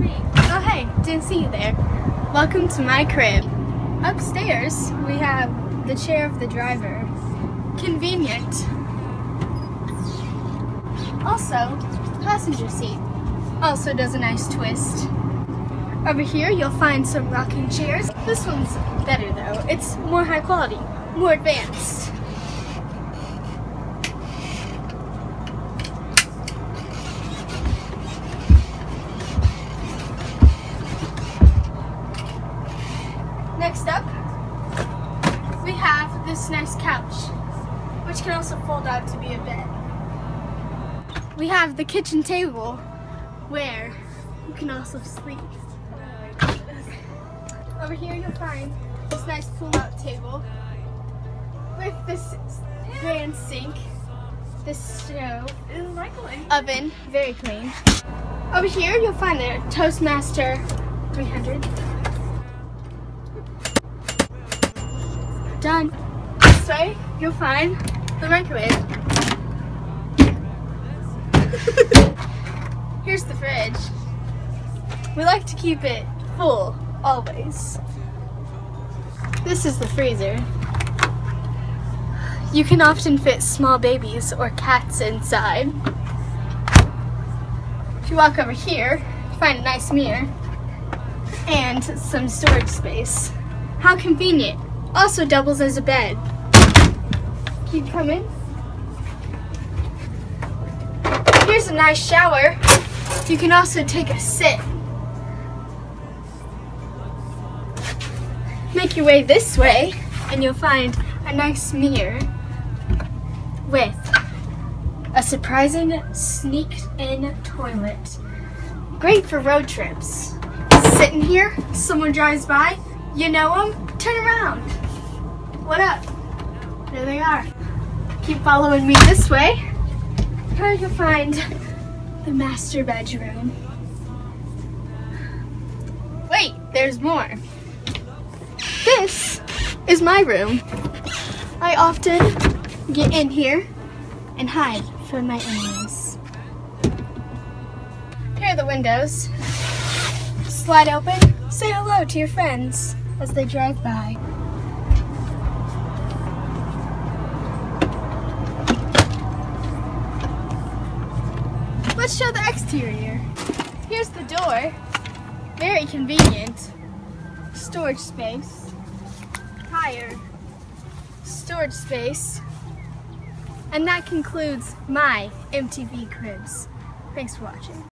Oh hey, didn't see you there. Welcome to my crib. Upstairs, we have the chair of the driver. Convenient. Also, passenger seat. Also does a nice twist. Over here, you'll find some rocking chairs. This one's better though. It's more high quality, more advanced. Next up, we have this nice couch, which can also fold out to be a bed. We have the kitchen table, where you can also sleep. Over here you'll find this nice pull-out table with this grand sink, this stove, oven, very clean. Over here you'll find the Toastmaster 300. Done. This way you'll find the microwave. Here's the fridge. We like to keep it full always. This is the freezer. You can often fit small babies or cats inside. If you walk over here, you find a nice mirror and some storage space. How convenient. Also doubles as a bed. Keep coming. Here's a nice shower. You can also take a sit. Make your way this way and you'll find a nice mirror with a surprising sneaked in toilet. Great for road trips. Sitting here, someone drives by, you know them, turn around. What up? There they are. Keep following me this way. Here you'll find the master bedroom. Wait, there's more. This is my room. I often get in here and hide from my enemies. Here are the windows. Slide open, say hello to your friends as they drive by. Let's show the exterior. Here's the door. Very convenient. Storage space. Tire. Storage space. And that concludes my MTV Cribs. Thanks for watching.